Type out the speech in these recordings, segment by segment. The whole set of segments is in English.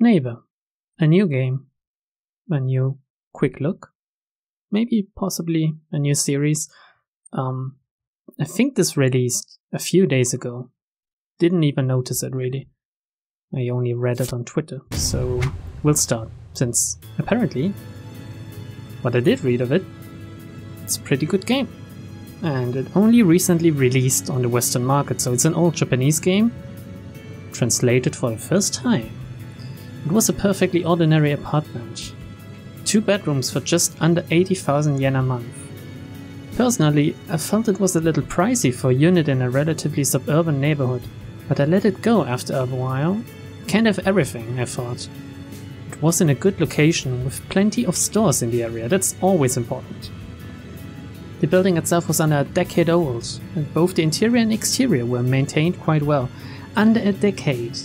Neighbor. A new game. A new quick look. Maybe possibly a new series. Um, I think this released a few days ago. Didn't even notice it really. I only read it on Twitter, so we'll start, since apparently what I did read of it, it's a pretty good game. And it only recently released on the Western market, so it's an old Japanese game, translated for the first time. It was a perfectly ordinary apartment. Two bedrooms for just under 80,000 yen a month. Personally, I felt it was a little pricey for a unit in a relatively suburban neighborhood, but I let it go after a while. Can't have everything, I thought. It was in a good location with plenty of stores in the area, that's always important. The building itself was under a decade old, and both the interior and exterior were maintained quite well. Under a decade.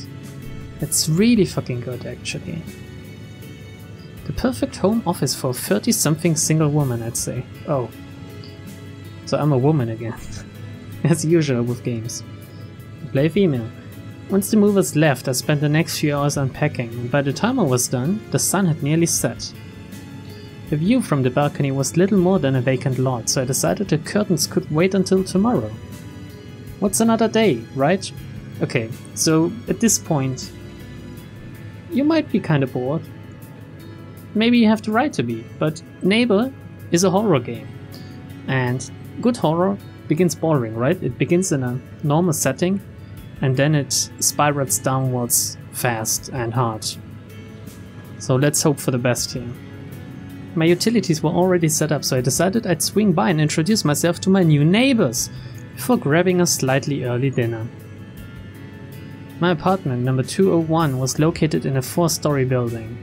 That's really fucking good, actually. The perfect home office for a 30 something single woman, I'd say. Oh. So I'm a woman again. As usual with games. I play female. Once the movers left, I spent the next few hours unpacking, and by the time I was done, the sun had nearly set. The view from the balcony was little more than a vacant lot, so I decided the curtains could wait until tomorrow. What's another day, right? Okay, so at this point, you might be kinda bored. Maybe you have the right to be, but Neighbor is a horror game. And good horror begins boring, right? It begins in a normal setting and then it spirals downwards fast and hard. So let's hope for the best here. My utilities were already set up, so I decided I'd swing by and introduce myself to my new neighbors before grabbing a slightly early dinner. My apartment, number 201, was located in a four story building.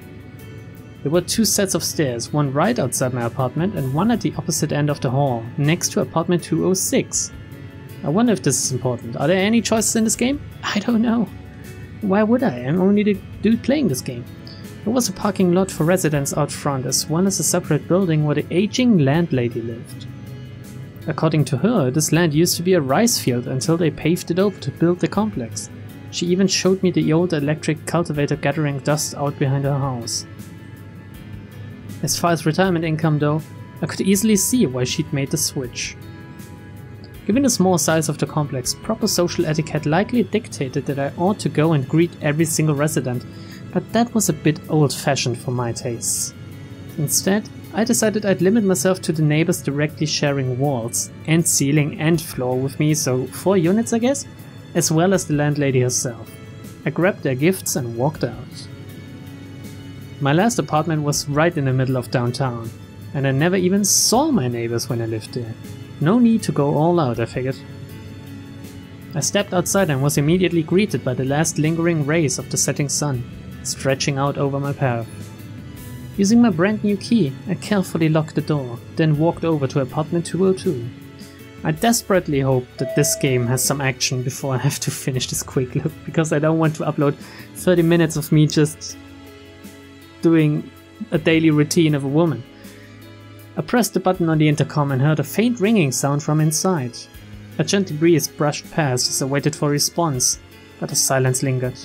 There were two sets of stairs, one right outside my apartment and one at the opposite end of the hall, next to apartment 206. I wonder if this is important. Are there any choices in this game? I don't know. Why would I? I'm only the dude playing this game. There was a parking lot for residents out front, as well as a separate building where the aging landlady lived. According to her, this land used to be a rice field until they paved it over to build the complex. She even showed me the old electric cultivator gathering dust out behind her house. As far as retirement income though, I could easily see why she'd made the switch. Given the small size of the complex, proper social etiquette likely dictated that I ought to go and greet every single resident, but that was a bit old fashioned for my tastes. Instead, I decided I'd limit myself to the neighbors directly sharing walls, and ceiling and floor with me, so 4 units I guess, as well as the landlady herself. I grabbed their gifts and walked out. My last apartment was right in the middle of downtown, and I never even saw my neighbors when I lived there. No need to go all out, I figured. I stepped outside and was immediately greeted by the last lingering rays of the setting sun, stretching out over my path. Using my brand new key, I carefully locked the door, then walked over to apartment 202. I desperately hope that this game has some action before I have to finish this quick look, because I don't want to upload 30 minutes of me just doing a daily routine of a woman. I pressed the button on the intercom and heard a faint ringing sound from inside. A gentle breeze brushed past as I waited for a response, but a silence lingered.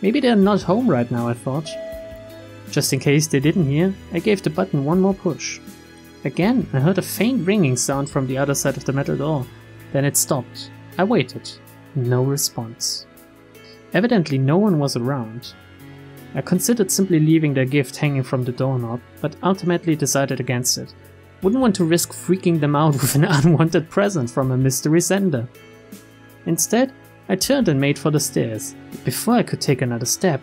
Maybe they're not home right now, I thought. Just in case they didn't hear, I gave the button one more push. Again, I heard a faint ringing sound from the other side of the metal door. Then it stopped. I waited. No response. Evidently no one was around. I considered simply leaving their gift hanging from the doorknob, but ultimately decided against it. Wouldn't want to risk freaking them out with an unwanted present from a mystery sender. Instead, I turned and made for the stairs. Before I could take another step,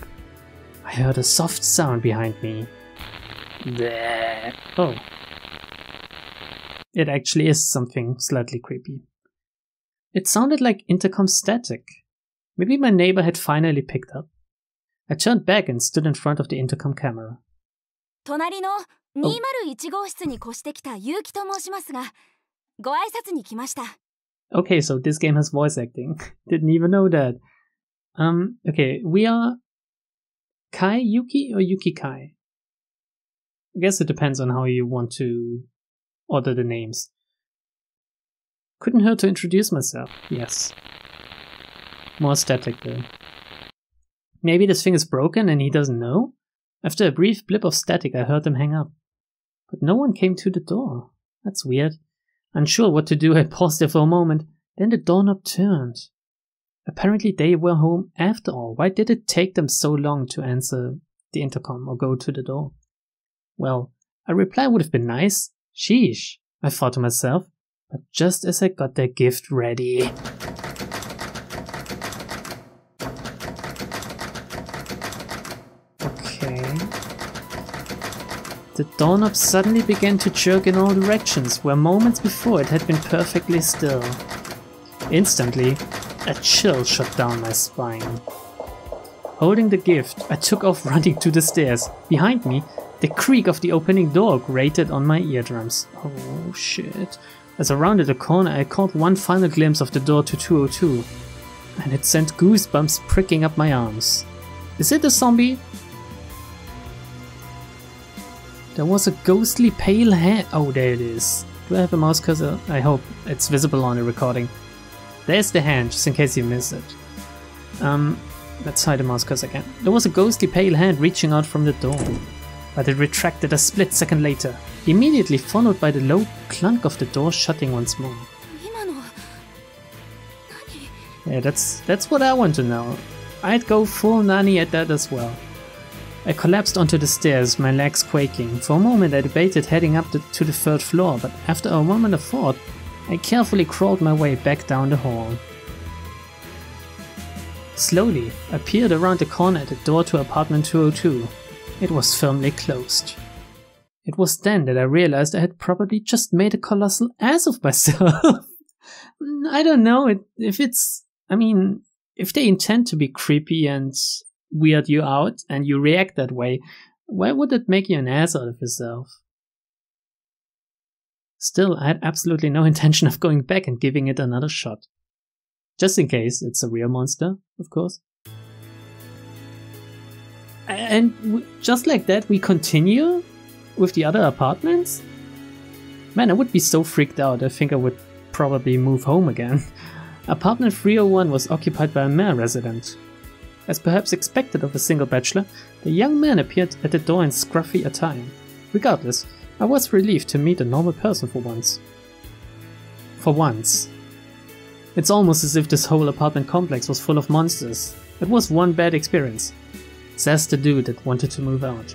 I heard a soft sound behind me. Bleh. Oh It actually is something slightly creepy. It sounded like intercom static. Maybe my neighbor had finally picked up. I turned back and stood in front of the intercom camera. 隣の201号室に越してきた結城と申しますが、ご挨拶に来ました。 Okay, so this game has voice acting. Didn't even know that. Um, okay, we are Kai Yuki or Yuki Kai? I guess it depends on how you want to order the names. Couldn't hurt to introduce myself, yes. More static though. Maybe this thing is broken and he doesn't know? After a brief blip of static, I heard them hang up. But no one came to the door. That's weird. Unsure what to do, I paused there for a moment. Then the doorknob turned. Apparently they were home after all. Why did it take them so long to answer the intercom or go to the door? Well, a reply would have been nice. Sheesh, I thought to myself. But just as I got their gift ready. Okay. The doorknob suddenly began to jerk in all directions, where moments before it had been perfectly still. Instantly, a chill shot down my spine. Holding the gift, I took off running to the stairs. Behind me, the creak of the opening door grated on my eardrums. Oh shit. As I rounded the corner, I caught one final glimpse of the door to 202, and it sent goosebumps pricking up my arms. Is it a zombie? There was a ghostly pale hand. Oh, there it is. Do I have a mouse cursor? I hope it's visible on the recording. There's the hand, just in case you missed it. Um, let's hide the mouse cursor again. There was a ghostly pale hand reaching out from the door, but it retracted a split second later, immediately followed by the low clunk of the door shutting once more. Yeah, that's that's what I want to know. I'd go full Nani at that as well. I collapsed onto the stairs, my legs quaking. For a moment I debated heading up the, to the third floor, but after a moment of thought, I carefully crawled my way back down the hall. Slowly, I peered around the corner at the door to apartment 202, it was firmly closed. It was then that I realized I had probably just made a colossal ass of myself. I don't know if it's. I mean, if they intend to be creepy and weird you out and you react that way, why would it make you an ass out of yourself? Still, I had absolutely no intention of going back and giving it another shot. Just in case it's a real monster, of course. And just like that, we continue with the other apartments? Man, I would be so freaked out, I think I would probably move home again. Apartment 301 was occupied by a male resident. As perhaps expected of a single bachelor, the young man appeared at the door in scruffy attire. Regardless, I was relieved to meet a normal person for once. For once. It's almost as if this whole apartment complex was full of monsters. It was one bad experience Says the dude that wanted to move out.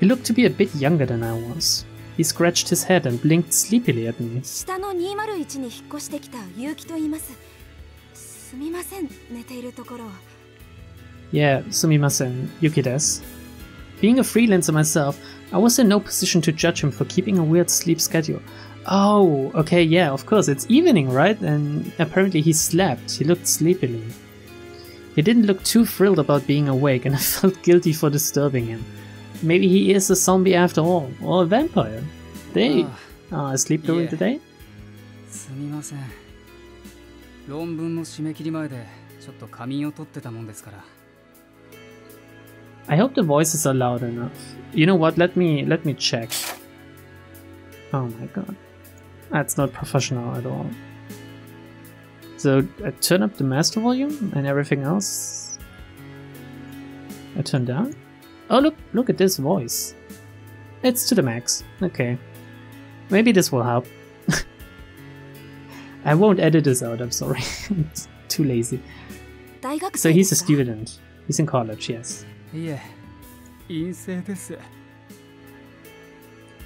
He looked to be a bit younger than I was. He scratched his head and blinked sleepily at me. 下の201に引っ越してきた結城と言いますすみません寝ているところを Yeah, sumimasen, Yuki desu. Being a freelancer myself, I was in no position to judge him for keeping a weird sleep schedule. Oh, okay, yeah, of course, it's evening, right? And apparently he slept. He looked sleepily. He didn't look too thrilled about being awake, and I felt guilty for disturbing him. Maybe he is a zombie after all, or a vampire. They are asleep during yeah. the day? すみません論文の締め切り前でちょっと仮眠を取ってたもんですから I hope the voices are loud enough. You know what? Let me let me check. Oh my god. That's not professional at all. So I turn up the master volume and everything else I turn down. Oh look, look at this voice. It's to the max, okay. Maybe this will help. I won't edit this out, I'm sorry. it's too lazy. So he's a student. He's in college, yes. Yeah.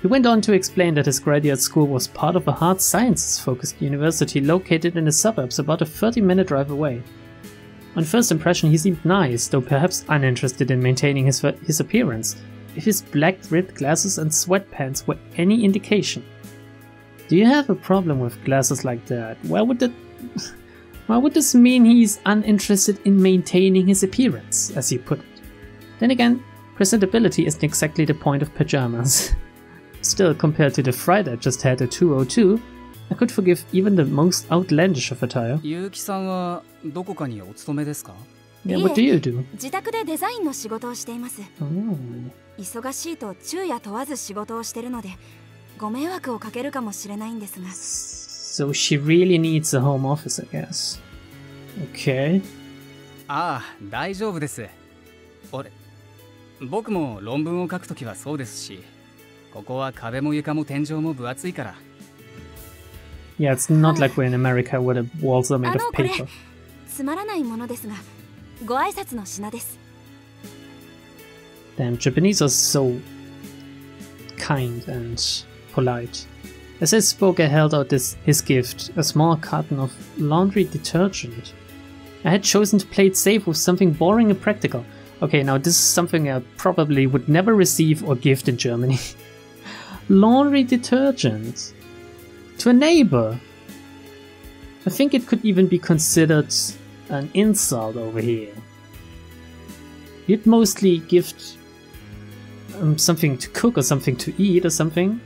He went on to explain that his graduate school was part of a hard sciences focused university located in the suburbs about a 30 minute drive away. On first impression, he seemed nice, though perhaps uninterested in maintaining his, his appearance, if his black rimmed glasses and sweatpants were any indication. Do you have a problem with glasses like that? Why would that. Why would this mean he's uninterested in maintaining his appearance, as you put it? Then again, presentability isn't exactly the point of pajamas. Still, compared to the fright I just had at 202, I could forgive even the most outlandish of attire. 結城さんはどこかにお勤めですか Yeah, what do you do? 自宅でデザインの仕事をしています Oh. 忙しいと昼夜問わず仕事をしてるのでご迷惑をかけるかもしれないんですが So she really needs a home office, I guess. Okay. ああ大丈夫です 俺僕も論文を書くときはそうですし ここは壁も床も天井も分厚いから Yeah, it's not like we're in America where the walls are made あ of のこれ paper. つまらないものですがご挨拶の品です Damn, Japanese are so kind and polite. As I spoke, I held out this his gift, a small carton of laundry detergent. I had chosen to play it safe with something boring and practical. Okay, now this is something I probably would never receive or gift in Germany. laundry detergent. To a neighbor. I think it could even be considered an insult over here. You'd mostly gift um, something to cook or something to eat or something.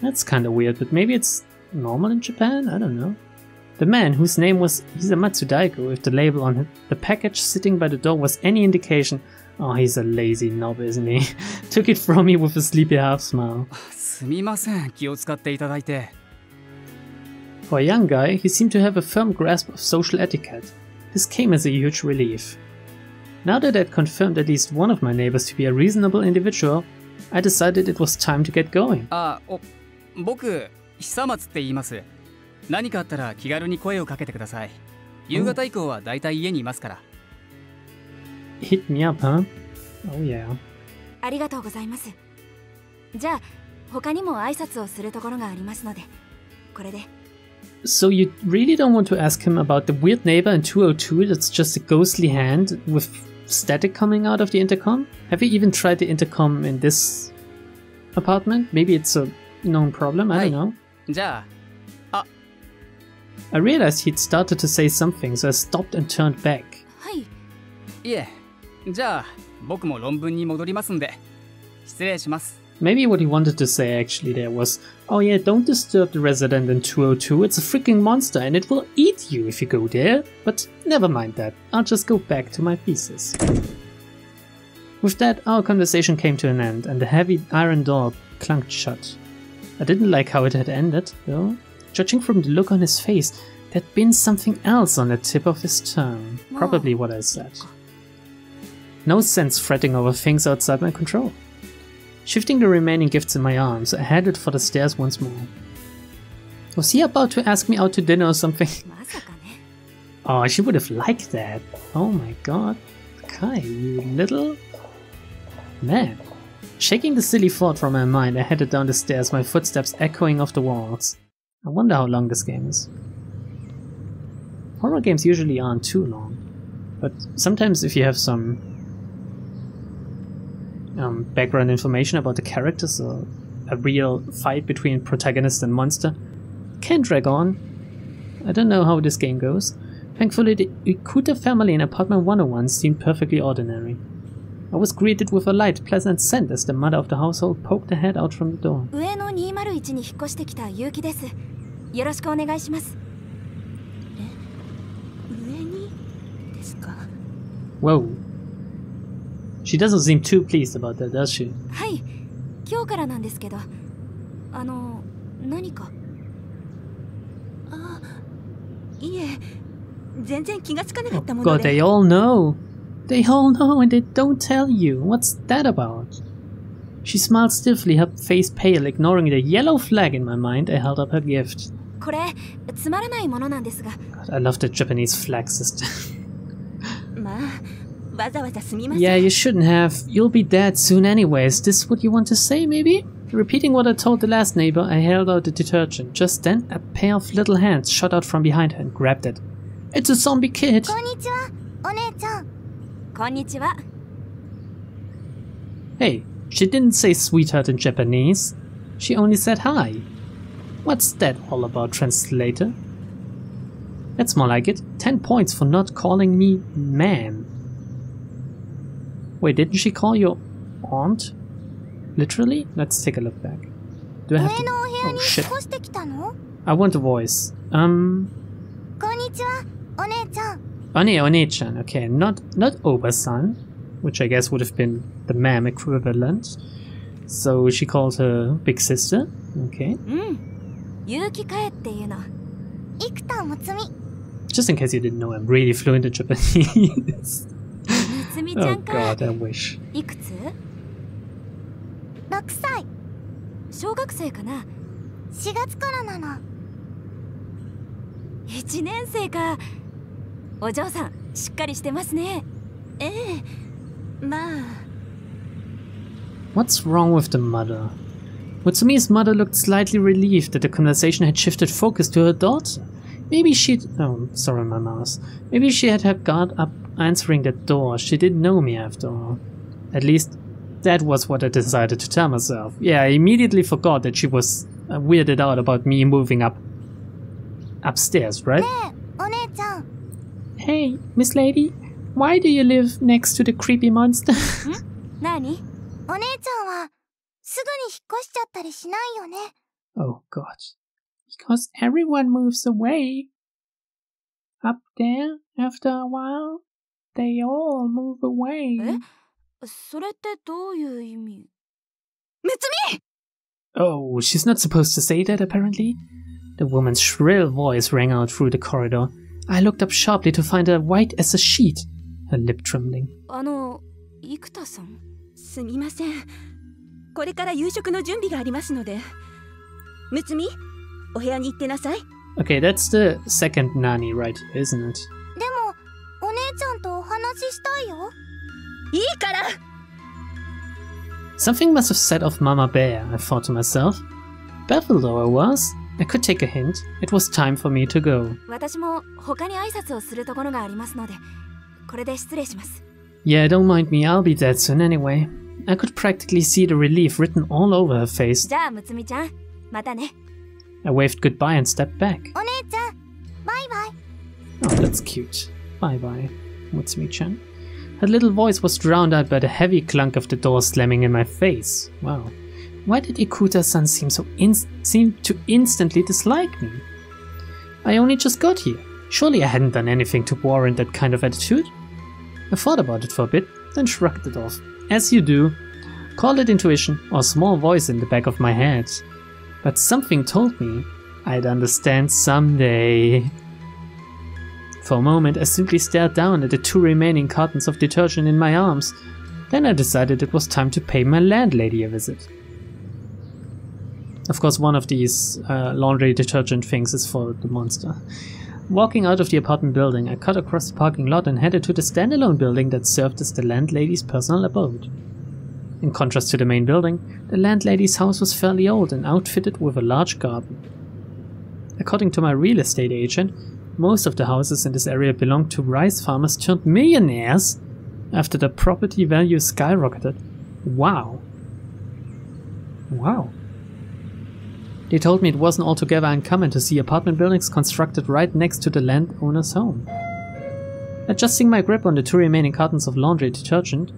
That's kind of weird, but maybe it's normal in Japan? I don't know. The man, whose name was Hisamatsu Daigo, with the label on the package sitting by the door was any indication, oh, he's a lazy knob, isn't he? Took it from me with a sleepy half smile. すみません気を使っていただいて For a young guy, he seemed to have a firm grasp of social etiquette. This came as a huge relief. Now that I'd confirmed at least one of my neighbors to be a reasonable individual, I decided it was time to get going. あお僕久松って言います何かあったら気軽に声をかけてください夕方以降はだいたい家にいますから Hit me up, huh? Oh yeah. ありがとうございますじゃあ他にも挨拶をするところがありますのでこれで So you really don't want to ask him about the weird neighbor in 202 that's just a ghostly hand with static coming out of the intercom? Have you even tried the intercom in this apartment? Maybe it's a known problem, I don't know. じゃ I realized he'd started to say something, so I stopped and turned back. はいあいえ じゃあ僕も論文に戻りますんで失礼します Maybe what he wanted to say actually there was, oh yeah, don't disturb the resident in 202, it's a freaking monster and it will eat you if you go there. But never mind that, I'll just go back to my thesis. With that, our conversation came to an end and the heavy iron door clunked shut. I didn't like how it had ended, though. Judging from the look on his face, there'd been something else on the tip of his tongue. Probably what I said. No sense fretting over things outside my control. Shifting the remaining gifts in my arms, I headed for the stairs once more. Was he about to ask me out to dinner or something? oh, she would have liked that. Oh my god. Kai, you little... Man. Shaking the silly thought from my mind, I headed down the stairs, my footsteps echoing off the walls. I wonder how long this game is. Horror games usually aren't too long, but sometimes if you have some um, background information about the characters, a, a real fight between protagonist and monster, can drag on. I don't know how this game goes. Thankfully, the Ikuta family in apartment 101 seemed perfectly ordinary. I was greeted with a light, pleasant scent as the mother of the household poked her head out from the door. Whoa, She doesn't seem too pleased about that, does she? はい今日からなんですけどあの何かあいえ全然気がつかなか Oh ったもの god, で they all know. They all know and they don't tell you. What's that about? She smiled stiffly, her face pale, ignoring the yellow flag in my mind. I held up her gift. これつまらないものなんですが God, I love the Japanese flag system. まあ yeah, you shouldn't have. You'll be dead soon anyways. This what you want to say, maybe? Repeating what I told the last neighbor, I held out the detergent. Just then, a pair of little hands shot out from behind her and grabbed it. It's a zombie kid! Konnichiwa, onee-chan. Konnichiwa. Hey, she didn't say sweetheart in Japanese. She only said hi. What's that all about, translator? That's more like it. 10 points for not calling me man. Wait, didn't she call your aunt? Literally? Let's take a look back. Do I have to... Oh, shit. I want a voice. Um... One One-chan. Okay, not not Oba-san, which I guess would have been the ma'am equivalent. So she called her big sister. Okay. Just in case you didn't know, I'm really fluent in Japanese. つみちゃ Oh んか god, I wish. いくつ6歳小学生かな4月からなの1年生かお嬢さんしっかりしてますねええまあ What's wrong with the mother? Mutsumi's mother looked slightly relieved that the conversation had shifted focus to her daughter. Maybe she'd. Oh, sorry, my mouse. Maybe she had her guard up answering that door. She didn't know me after all. At least, that was what I decided to tell myself. Yeah, I immediately forgot that she was uh, weirded out about me moving up. upstairs, right? ねえお姉ちゃん Hey, Miss Lady, why do you live next to the creepy monster? 何お姉ちゃんはすぐに引っ越しちゃったりしないよね Oh god. Because everyone moves away. Up there, after a while, They all move away. えそれってどういう意味めつみ Oh, she's not supposed to say that, apparently. The woman's shrill voice rang out through the corridor. I looked up sharply to find her white as a sheet, her lip trembling. Okay, that's the second Nani right here, isn't it? でも、お姉ちゃんと話ししたいよいいから Something must have set off Mama Bear, I thought to myself. Baffled though I was, I could take a hint. It was time for me to go. 私も他に挨拶をするところがありますのでこれで失礼します Yeah, don't mind me, I'll be dead soon anyway. I could practically see the relief written all over her face. じゃあむつみちゃんまたね I waved goodbye and stepped back. お姉ちゃんバイバイ Oh, that's cute. Bye bye, Mutsumi-chan. Her little voice was drowned out by the heavy clunk of the door slamming in my face. Wow. Why did Ikuta-san seem so seem to instantly dislike me? I only just got here. Surely I hadn't done anything to warrant that kind of attitude. I thought about it for a bit, then shrugged it off. As you do. Call it intuition or small voice in the back of my head. But something told me I'd understand someday. For a moment, I simply stared down at the two remaining cartons of detergent in my arms. Then I decided it was time to pay my landlady a visit. Of course, one of these uh, laundry detergent things is for the monster. Walking out of the apartment building, I cut across the parking lot and headed to the standalone building that served as the landlady's personal abode. In contrast to the main building, the landlady's house was fairly old and outfitted with a large garden. According to my real estate agent, most of the houses in this area belonged to rice farmers turned millionaires after the property value skyrocketed. Wow. Wow. They told me it wasn't altogether uncommon to see apartment buildings constructed right next to the landowner's home. Adjusting my grip on the two remaining cartons of laundry detergent,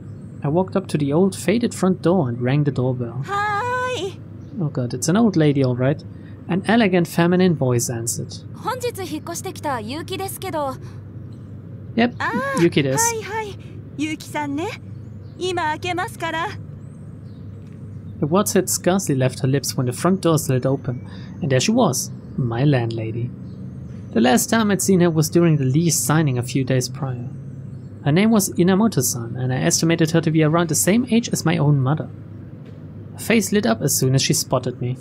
I walked up to the old faded front door and rang the doorbell. はーい Oh god, it's an old lady, alright. An elegant feminine voice answered. 本日引っ越してきた結城ですけど Yep, ああ Yuki des. はいはいゆうきさんね今開けますから The words had scarcely left her lips when the front door slid open, and there she was, my landlady. The last time I'd seen her was during the lease signing a few days prior. Her name was Inamoto-san, and I estimated her to be around the same age as my own mother. face lit up as soon as she spotted me.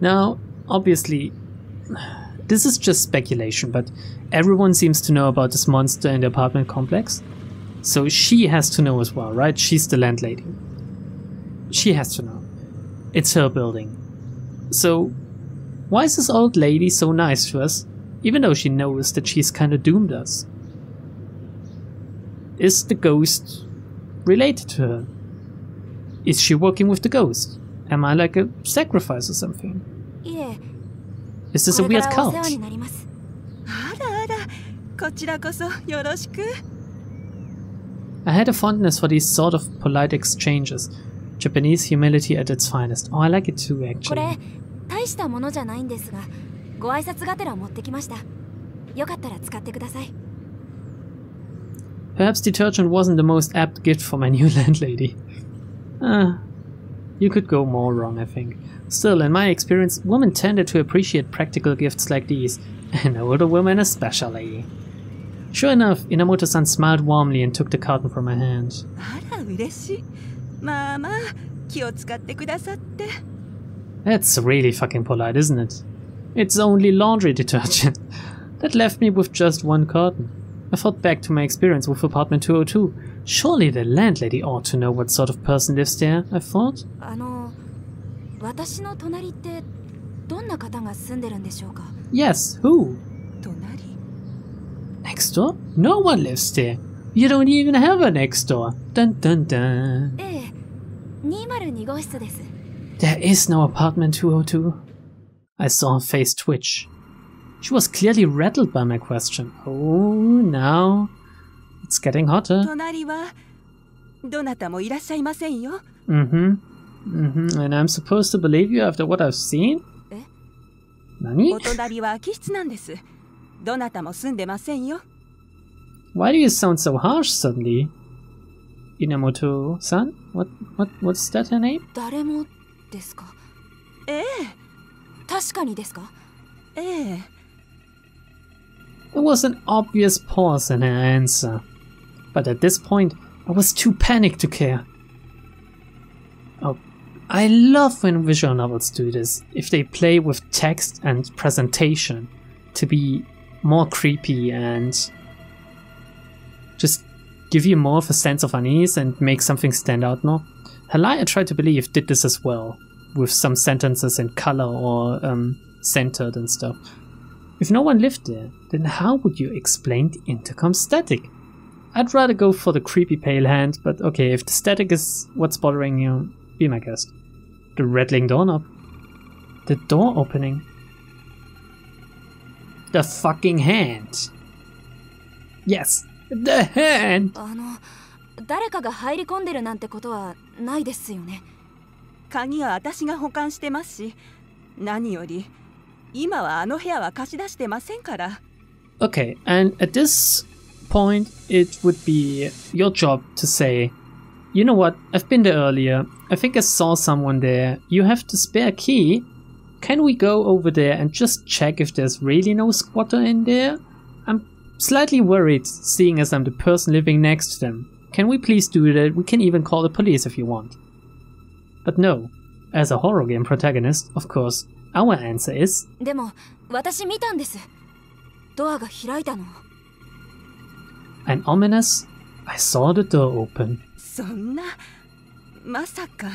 Now, obviously, this is just speculation, but everyone seems to know about this monster in the apartment complex. So she has to know as well, right? She's the landlady. She has to know. It's her building. So, why is this old lady so nice to us, even though she knows that she's kinda doomed us? Is the ghost related to her? Is she working with the ghost? Am I like a sacrifice or something? いえ Is this a これ weird からお世 cult? 話になりますあらあらこちらこそよろしく I had a fondness for these sort of polite exchanges. Japanese humility at its finest. Oh, I like it too, こ actually. れ大したものじゃないんですがご挨拶がてら持ってきましたよかったら使ってください Perhaps detergent wasn't the most apt gift for my new landlady. Uh, you could go more wrong, I think. Still, in my experience, women tended to appreciate practical gifts like these, and older women especially. Sure enough, Inamoto-san smiled warmly and took the carton from my hand. Ah, That's really fucking polite, isn't it? It's only laundry detergent. that left me with just one carton. I thought back to my experience with apartment 202. Surely the landlady ought to know what sort of person lives there, I thought. あの私の隣ってどんな方が住んでるんでしょうか Yes, who? 隣 Next door? No one lives there. You don't even have a next door. Dun dun dun. ええ202号室です There is no apartment 202. I saw her face twitch. She was clearly rattled by my question. Oh, now it's getting hotter. 隣はどなたもいらっしゃいませんよ Mm-hmm. Mm-hmm. And I'm supposed to believe you after what I've seen? え Nani? お隣は空き室なんですどなたも住んでませんよ Why do you sound so harsh suddenly? Inamoto-san? What, what, what's that her name? 誰もですかええ確かにですかええ There was an obvious pause in her answer. But at this point, I was too panicked to care. Oh, I love when visual novels do this, if they play with text and presentation to be more creepy and just give you more of a sense of unease and make something stand out more. Halaya, I try to believe, did this as well, with some sentences in color or um, centered and stuff. If no one lived there, then how would you explain the intercom static? I'd rather go for the creepy pale hand, but okay, if the static is what's bothering you, be my guest. The rattling doorknob. The door opening. The fucking hand. Yes, the hand! あの誰かが入り込んでるなんてことはないですよね鍵は私が保管してますし何より 今はあの部屋は貸し出してませんから Okay, and at this point, it would be your job to say, you know what, I've been there earlier. I think I saw someone there. You have the spare key. Can we go over there and just check if there's really no squatter in there? I'm slightly worried, seeing as I'm the person living next to them. Can we please do that? We can even call the police if you want. But no, as a horror game protagonist, of course, our answer is でも私見たんですドアが開いたの an ominous, I saw the door open. そんなまさか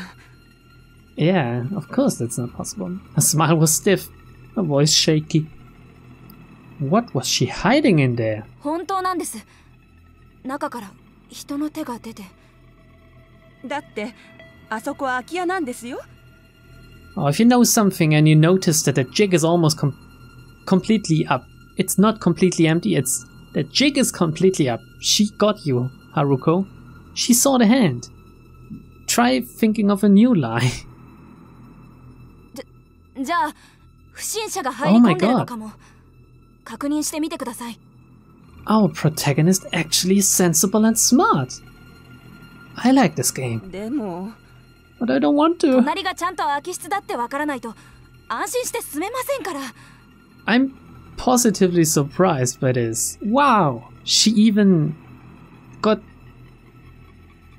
Yeah, of course that's not possible. Her smile was stiff, her voice shaky. What was she hiding in there? 本当なんです中から人の手が出てだってあそこは空き家なんですよ Oh, if you know something and you notice that the jig is almost com completely up, it's not completely empty, it's the jig is completely up. She got you, Haruko. She saw the hand. Try thinking of a new lie. Oh my god. Our protagonist actually is sensible and smart. I like this game. but I don't want to. 隣がちゃんと空き室だってわからないと安心して住めませんから I'm positively surprised by this. Wow, she even got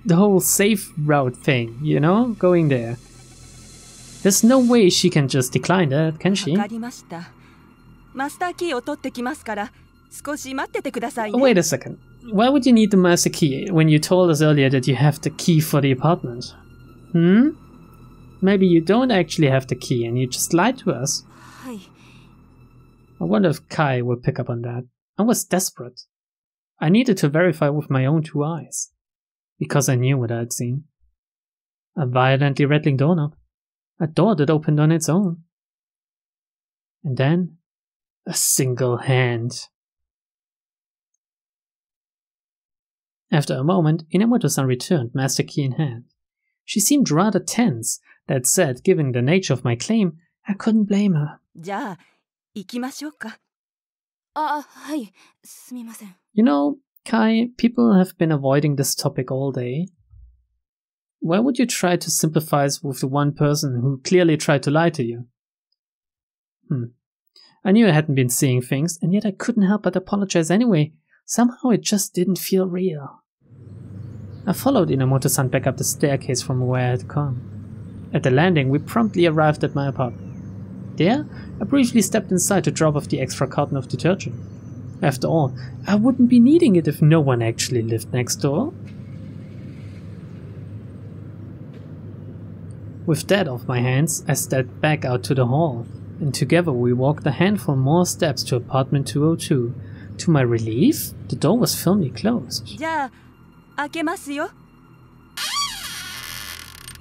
the whole safe route thing, you know, going there. There's no way she can just decline that, can わ she? かりましたマスターキーを取ってきますから少し待っててください Oh, ね wait a second. Why would you need the master key when you told us earlier that you have the key for the apartment? Hmm? Maybe you don't actually have the key and you just lied to us. はい I wonder if Kai will pick up on that. I was desperate. I needed to verify with my own two eyes. Because I knew what I had seen. A violently rattling doorknob. A door that opened on its own. And then, a single hand. After a moment, Inamoto-san returned, master key in hand. She seemed rather tense. That said, given the nature of my claim, I couldn't blame her. じゃあ行きましょうかあはいすみません You know, Kai, people have been avoiding this topic all day. why would you try to sympathize with the one person who clearly tried to lie to you? Hmm. I knew I hadn't been seeing things, and yet I couldn't help but apologize anyway. Somehow it just didn't feel real. I followed Inamoto-san back up the staircase from where I had come. At the landing, we promptly arrived at my apartment. There, I briefly stepped inside to drop off the extra carton of detergent. After all, I wouldn't be needing it if no one actually lived next door. With that off my hands, I stepped back out to the hall, and together we walked a handful more steps to apartment 202. To my relief, the door was firmly closed. Yeah. 開けますよ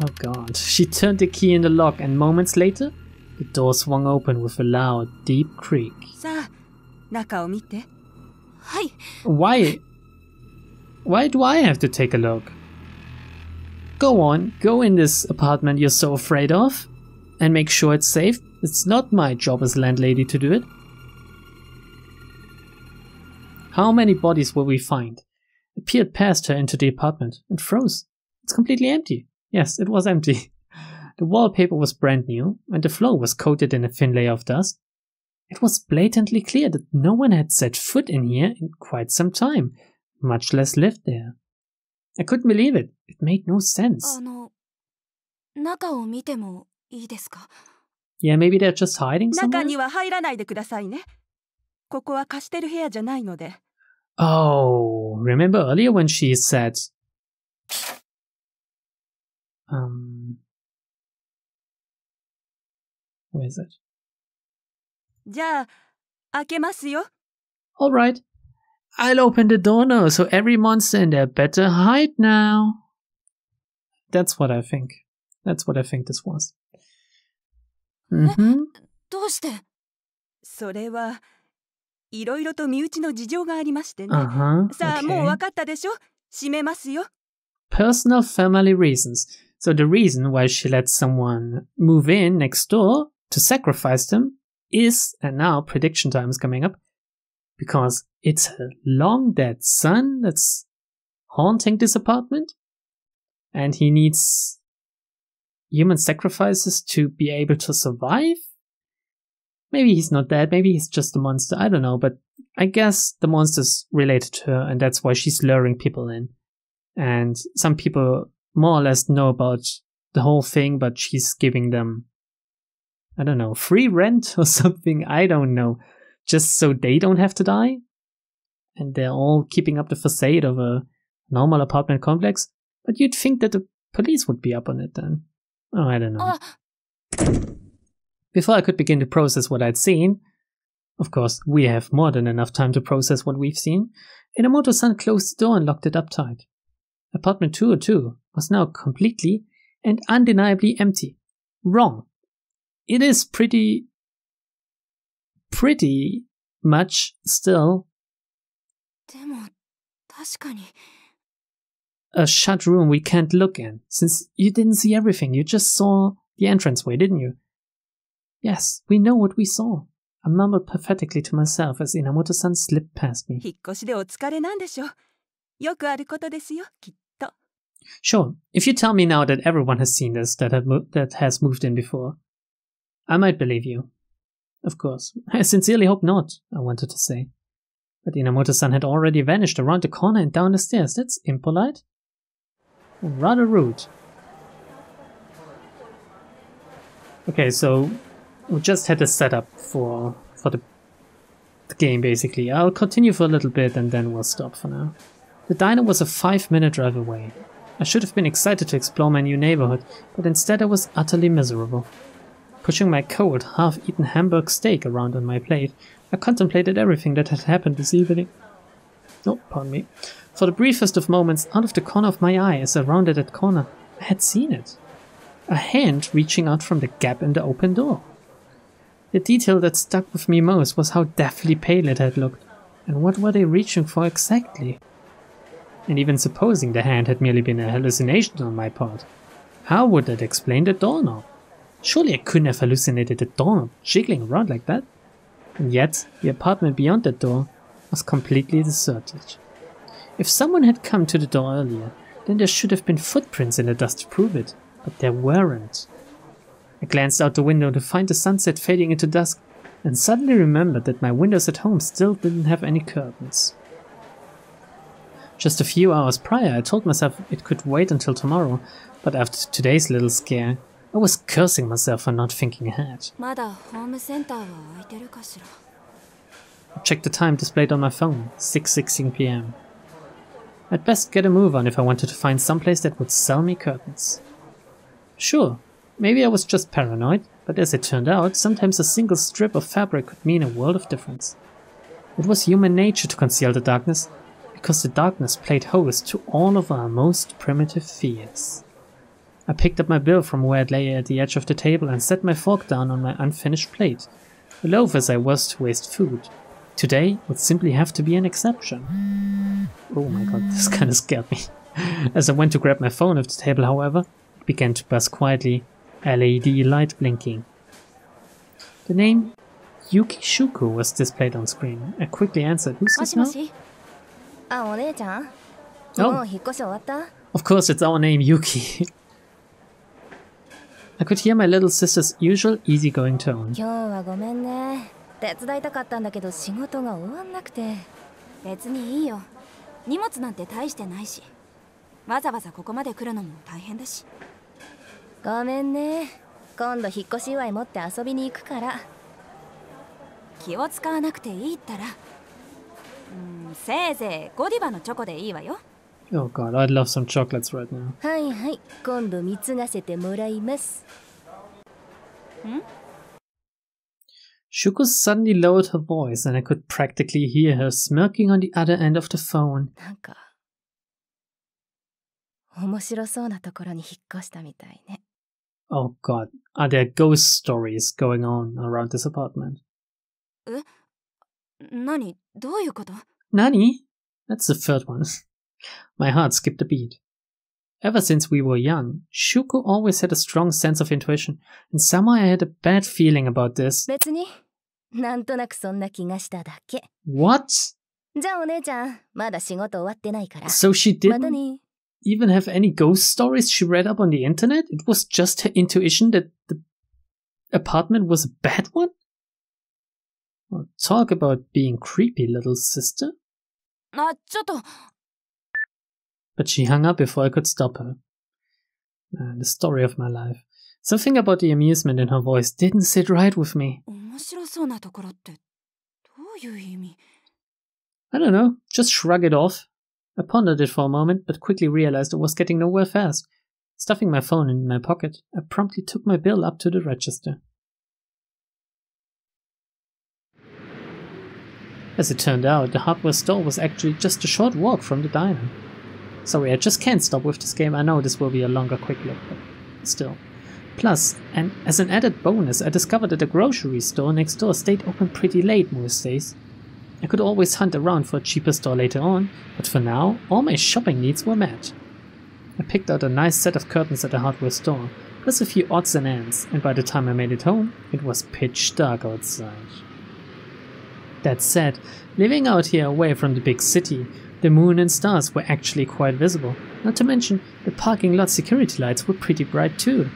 Oh god. She turned the key in the lock, and moments later, the door swung open with a loud, deep creak. さあ中を見てはい Why? Why do I have to take a look? Go on, go in this apartment you're so afraid of, and make sure it's safe. It's not my job as landlady to do it. How many bodies will we find? peered past her into the apartment and froze. It's completely empty. Yes, it was empty. The wallpaper was brand new, and the floor was coated in a thin layer of dust. It was blatantly clear that no one had set foot in here in quite some time, much less lived there. I couldn't believe it. It made no sense. Ah, yeah, maybe they're just hiding somewhere. Oh, remember earlier when she said, um, where is it? じゃあ開けますよ All right, I'll open the door now, so every monster in there better hide now. That's what I think. That's what I think this was. Mm-hmm. どうしてそれは いろいろと身内の事情がありましてね、 Uh-huh. さあ、 okay. もう分かったでしょ閉めますよ personal family reasons. So the reason why she let someone move in next door to sacrifice them is, and now prediction time is coming up, because it's her long dead son that's haunting this apartment, and he needs human sacrifices to be able to survive. Maybe he's not dead, maybe he's just a monster, I don't know, but I guess the monster's related to her, and that's why she's luring people in and some people more or less know about the whole thing, but she's giving them, I don't know, free rent or something. I don't know, just so they don't have to die. And they're all keeping up the facade of a normal apartment complex. But you'd think that the police would be up on it then. Oh, I don't know. あ before I could begin to process what I'd seen, of course, we have more than enough time to process what we've seen, Inamoto-san closed the door and locked it up tight. Apartment 202 was now completely and undeniably empty. Wrong. It is pretty, pretty much still a shut room we can't look in, since you didn't see everything, you just saw the entranceway, didn't you? Yes, we know what we saw. I mumbled pathetically to myself as Inamoto-san slipped past me. 引っ越しでお疲れなんでしょよくあることですよきっと Sure, if you tell me now that everyone has seen this that, have mo- that has moved in before, I might believe you. Of course. I sincerely hope not, I wanted to say. But Inamoto-san had already vanished around the corner and down the stairs. That's impolite. And rather rude. Okay, so we just had a setup for for the, the game basically. I'll continue for a little bit and then we'll stop for now. The diner was a five minute drive away. I should have been excited to explore my new neighborhood, but instead I was utterly miserable. Pushing my cold, half eaten Hamburg steak around on my plate, I contemplated everything that had happened this evening. Oh, pardon me. For the briefest of moments, out of the corner of my eye as I rounded that corner, I had seen it. A hand reaching out from the gap in the open door. The detail that stuck with me most was how deathly pale it had looked, and what were they reaching for exactly? And even supposing the hand had merely been a hallucination on my part, how would that explain the doorknob? Surely I couldn't have hallucinated the doorknob jiggling around like that. And yet, the apartment beyond that door was completely deserted. If someone had come to the door earlier, then there should have been footprints in the dust to prove it, but there weren't. I glanced out the window to find the sunset fading into dusk and suddenly remembered that my windows at home still didn't have any curtains. Just a few hours prior, I told myself it could wait until tomorrow, but after today's little scare, I was cursing myself for not thinking ahead. I checked the time displayed on my phone, 6.16 pm. I'd best get a move on if I wanted to find someplace that would sell me curtains. Sure, maybe I was just paranoid, but as it turned out, sometimes a single strip of fabric could mean a world of difference. It was human nature to conceal the darkness, because the darkness played host to all of our most primitive fears. I picked up my bill from where it lay at the edge of the table and set my fork down on my unfinished plate. Loath as I was to waste food, today would simply have to be an exception. Oh my god, this kind of scared me. As I went to grab my phone off the table, however, it began to buzz quietly, LED light blinking. The name Yuki Shuko was displayed on screen. I quickly answered, Who's this now? Oh. Of course, it's our name, Yuki. I could hear my little sister's usual easygoing tone. ごめんね。今度引っ越し祝い持って遊びに行くから。気を使わなくていいったら。うんせいぜいゴディバのチョコでいいわよ。Oh god, I'd love some chocolates right now. はいはい。今度貢がせてもらいます。Shuko suddenly lowered her voice, and I could practically hear her smirking on the other end of the phone. なんか面白そうなところに引っ越したみたいね Oh god, are there ghost stories going on around this apartment? Uh, nani? Nani? That's the third one. My heart skipped a beat. Ever since we were young, Shuko always had a strong sense of intuition, and somehow I had a bad feeling about this. What? So she didn't even have any ghost stories she read up on the internet. It was just her intuition that the apartment was a bad one. Well, talk about being creepy, little sister. But she hung up before I could stop her. Uh, the story of my life. Something about the amusement in her voice didn't sit right with me. I don't know, just shrug it off I pondered it for a moment, but quickly realized I was getting nowhere fast. Stuffing my phone in my pocket, I promptly took my bill up to the register. As it turned out, the hardware store was actually just a short walk from the diner. Sorry, I just can't stop with this game. I know this will be a longer quick look, but still. Plus, and as an added bonus, I discovered that the grocery store next door stayed open pretty late most days. I could always hunt around for a cheaper store later on, but for now, all my shopping needs were met. I picked out a nice set of curtains at the hardware store, plus a few odds and ends, and by the time I made it home, it was pitch dark outside. That said, living out here away from the big city, the moon and stars were actually quite visible, not to mention the parking lot security lights were pretty bright too.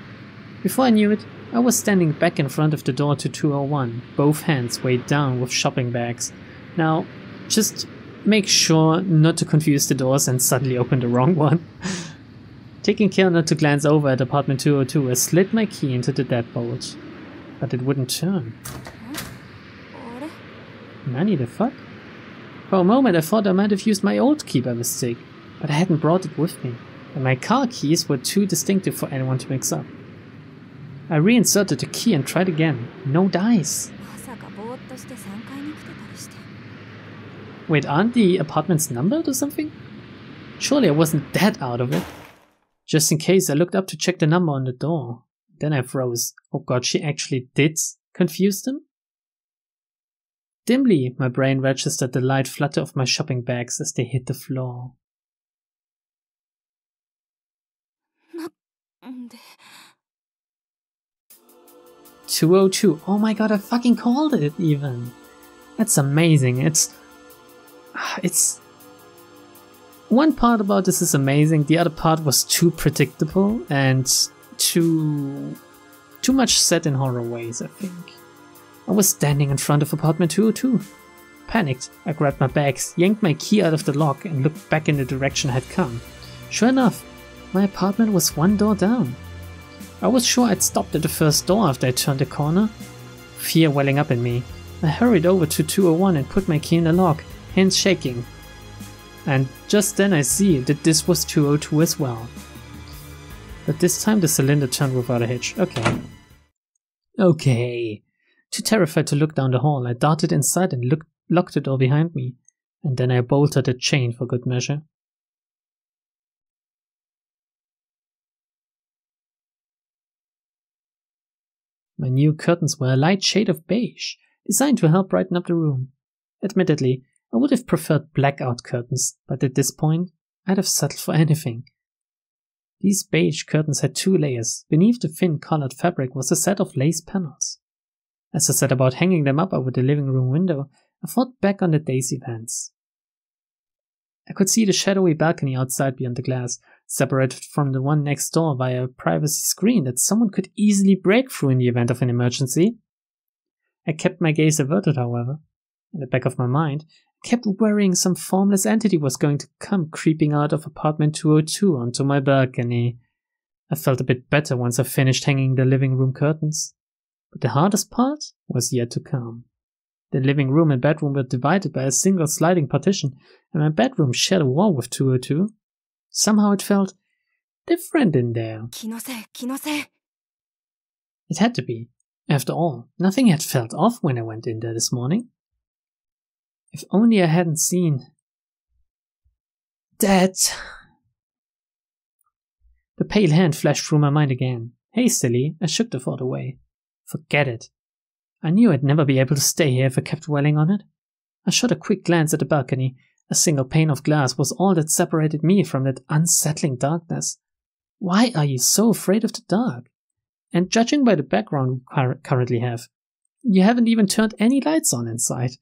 Before I knew it, I was standing back in front of the door to 201, both hands weighed down with shopping bags. Now, just make sure not to confuse the doors and suddenly open the wrong one. Taking care not to glance over at apartment 202, I slid my key into the deadbolt. But it wouldn't turn. あれ Nani the fuck? For a moment I thought I might have used my old key by mistake, but I hadn't brought it with me, and my car keys were too distinctive for anyone to mix up. I reinserted the key and tried again. No dice. Wait, aren't the apartments numbered or something? Surely I wasn't that out of it. Just in case, I looked up to check the number on the door. Then I froze. Oh god, she actually did confuse them? Dimly, my brain registered the light flutter of my shopping bags as they hit the floor. んで 202. Oh my god, I fucking called it even. That's amazing. It's. It's. one part about this is amazing, the other part was too predictable and too too much set in horror ways, I think. I was standing in front of apartment 202. Panicked, I grabbed my bags, yanked my key out of the lock, and looked back in the direction I had come. Sure enough, my apartment was one door down. I was sure I'd stopped at the first door after I turned the corner. Fear welling up in me, I hurried over to 201 and put my key in the lock, hands shaking. And just then I see that this was 202 as well. But this time the cylinder turned without a hitch. Okay. Okay. Too terrified to look down the hall, I darted inside and looked, locked the door behind me, and then I bolted the chain for good measure. My new curtains were a light shade of beige, designed to help brighten up the room. Admittedly, I would have preferred blackout curtains, but at this point, I'd have settled for anything. These beige curtains had two layers. Beneath the thin colored fabric was a set of lace panels. As I set about hanging them up over the living room window, I thought back on the day's events. I could see the shadowy balcony outside beyond the glass, separated from the one next door by a privacy screen that someone could easily break through in the event of an emergency. I kept my gaze averted, however. In the back of my mind, kept worrying some formless entity was going to come creeping out of apartment 202 onto my balcony. I felt a bit better once I finished hanging the living room curtains. But the hardest part was yet to come. The living room and bedroom were divided by a single sliding partition, and my bedroom shared a wall with 202. Somehow it felt different in there. Kinose, Kinose. It had to be. After all, nothing had felt off when I went in there this morning. If only I hadn't seen that. The pale hand flashed through my mind again. Hastily, I shook the thought away. Forget it. I knew I'd never be able to stay here if I kept dwelling on it. I shot a quick glance at the balcony. A single pane of glass was all that separated me from that unsettling darkness. Why are you so afraid of the dark? And judging by the background we cur- currently have, you haven't even turned any lights on inside.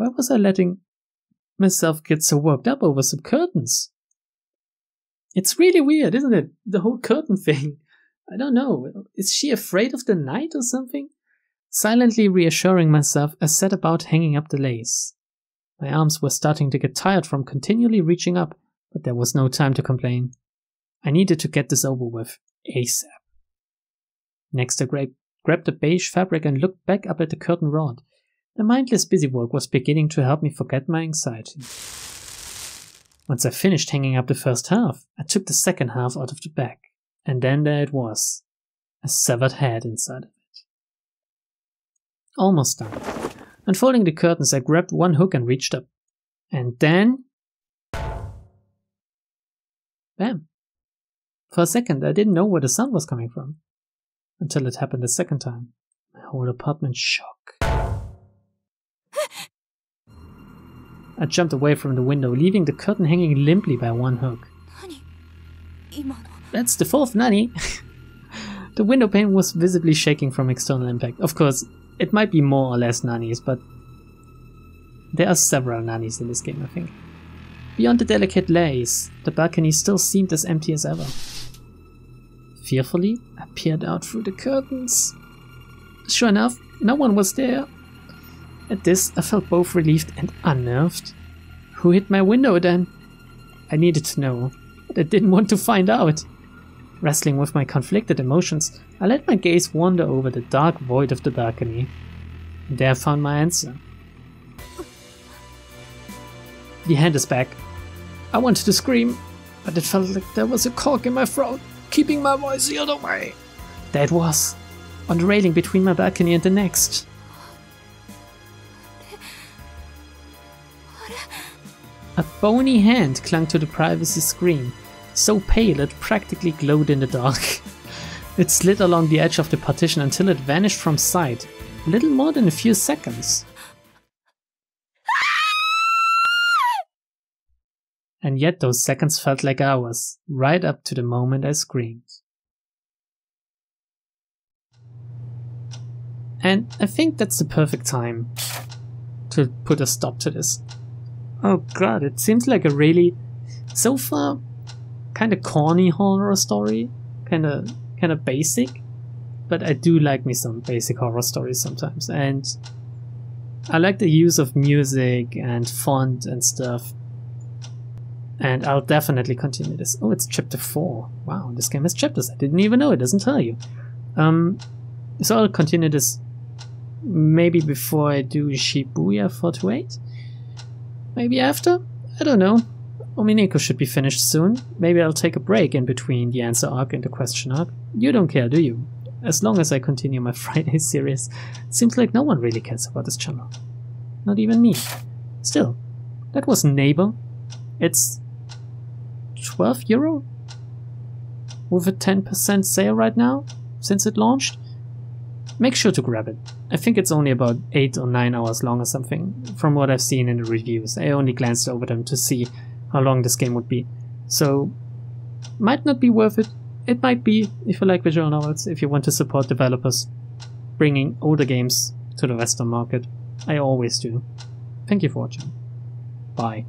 Why was I letting myself get so worked up over some curtains? It's really weird, isn't it? The whole curtain thing. I don't know. Is she afraid of the night or something? Silently reassuring myself, I set about hanging up the lace. My arms were starting to get tired from continually reaching up, but there was no time to complain. I needed to get this over with ASAP. Next, I grabbed the beige fabric and looked back up at the curtain rod. The mindless busywork was beginning to help me forget my anxiety. Once I finished hanging up the first half, I took the second half out of the bag, and then there it was a severed head inside of it. Almost done. Unfolding the curtains, I grabbed one hook and reached up. And then. Bam! For a second, I didn't know where the sound was coming from. Until it happened a second time. My whole apartment shook. I jumped away from the window, leaving the curtain hanging limply by one hook. That's the fourth nani! the window pane was visibly shaking from external impact. Of course, it might be more or less nanis, but there are several nanis in this game, I think. Beyond the delicate lace, the balcony still seemed as empty as ever. Fearfully, I peered out through the curtains. Sure enough, no one was there. At this, I felt both relieved and unnerved. Who hit my window then? I needed to know, but I didn't want to find out. Wrestling with my conflicted emotions, I let my gaze wander over the dark void of the balcony. And there I found my answer. The hand is back. I wanted to scream, but it felt like there was a cork in my throat, keeping my voice the other way. There it was, on the railing between my balcony and the next. A bony hand clung to the privacy screen, so pale it practically glowed in the dark. It slid along the edge of the partition until it vanished from sight, little more than a few seconds. And yet those seconds felt like hours, right up to the moment I screamed. And I think that's the perfect time to put a stop to this. Oh god, it seems like a really So far, kind of corny horror story, kind of kind of basic, but I do like me some basic horror stories sometimes, and I like the use of music and font and stuff. And I'll definitely continue this. Oh, it's chapter 4. Wow, this game has chapters. I didn't even know, it doesn't tell you. Um, so I'll continue this maybe before I do Shibuya 428. Maybe after? I don't know. Umineko should be finished soon. Maybe I'll take a break in between the answer arc and the question arc. You don't care, do you? As long as I continue my Friday series, seems like no one really cares about this channel. Not even me. Still, that was Neighbor. It's 12 euro? With a 10% sale right now, since it launched? Make sure to grab it. I think it's only about 8 or 9 hours long or something, from what I've seen in the reviews. I only glanced over them to see how long this game would be. So, might not be worth it. It might be if you like visual novels, if you want to support developers bringing older games to the Western market. I always do. Thank you for watching. Bye.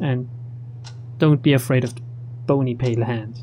And don't be afraid of the bony pale hand.